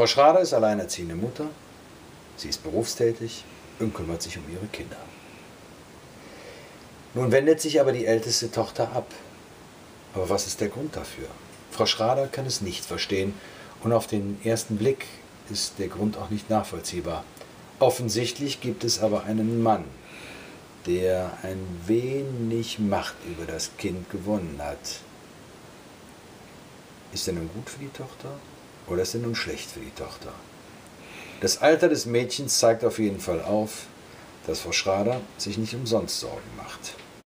Frau Schrader ist alleinerziehende Mutter, sie ist berufstätig und kümmert sich um ihre Kinder. Nun wendet sich aber die älteste Tochter ab. Aber was ist der Grund dafür? Frau Schrader kann es nicht verstehen und auf den ersten Blick ist der Grund auch nicht nachvollziehbar. Offensichtlich gibt es aber einen Mann, der ein wenig Macht über das Kind gewonnen hat. Ist er nun gut für die Tochter oder ist er nun schlecht für die Tochter? Das Alter des Mädchens zeigt auf jeden Fall auf, dass Frau Schrader sich nicht umsonst Sorgen macht.